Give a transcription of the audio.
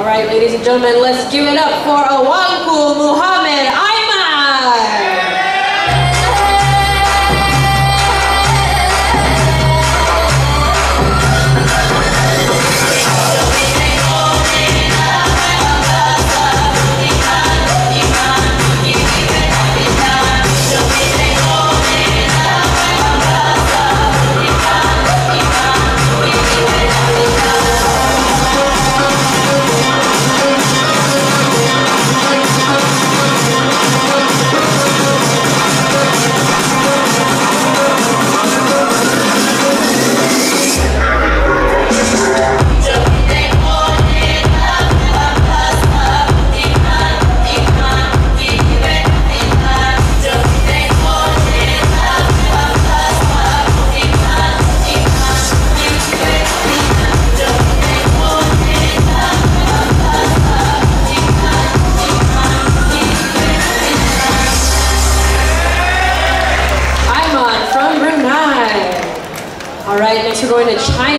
All right, ladies and gentlemen, let's give it up for Awangku Muhammad All right, next we're going to China.